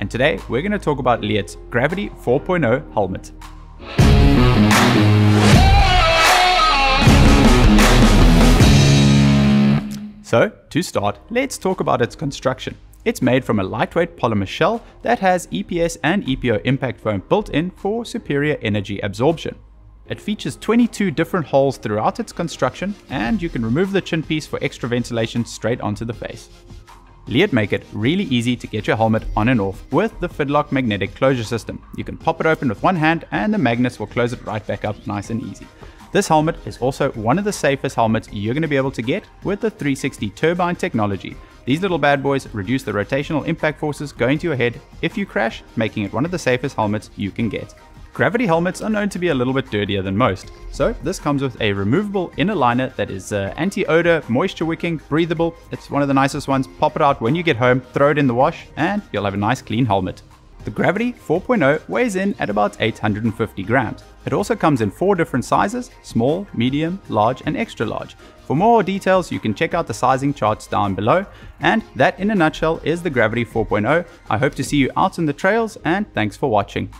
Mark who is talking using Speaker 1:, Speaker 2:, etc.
Speaker 1: and today we're going to talk about Leatt's Gravity 4.0 helmet. So, to start, let's talk about its construction. It's made from a lightweight polymer shell that has EPS and EPO impact foam built in for superior energy absorption. It features 22 different holes throughout its construction and you can remove the chin piece for extra ventilation straight onto the face. Leatt make it really easy to get your helmet on and off with the Fidlock magnetic closure system. You can pop it open with one hand and the magnets will close it right back up nice and easy. This helmet is also one of the safest helmets you're going to be able to get with the 360 turbine technology. These little bad boys reduce the rotational impact forces going to your head if you crash, making it one of the safest helmets you can get. Gravity helmets are known to be a little bit dirtier than most, so this comes with a removable inner liner that is uh, anti-odor, moisture wicking, breathable. It's one of the nicest ones. Pop it out when you get home, throw it in the wash, and you'll have a nice clean helmet. The Gravity 4.0 weighs in at about 850 grams. It also comes in four different sizes, small, medium, large and extra large. For more details you can check out the sizing charts down below and that in a nutshell is the Gravity 4.0. I hope to see you out in the trails and thanks for watching.